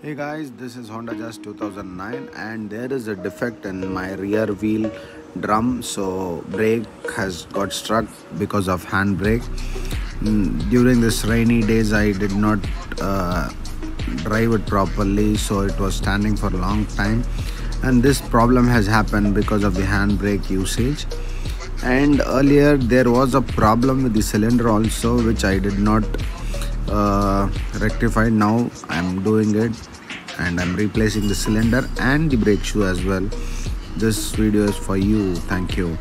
Hey guys, this is Honda Jazz 2009 and there is a defect in my rear wheel drum. So brake has got struck because of handbrake. Mm, During this rainy days I did not uh, drive it properly so it was standing for a long time. And this problem has happened because of the handbrake usage. And earlier there was a problem with the cylinder also which I did not uh, rectified. Now i'm doing it and i'm replacing the cylinder and the brake shoe as well. This video is for you. Thank you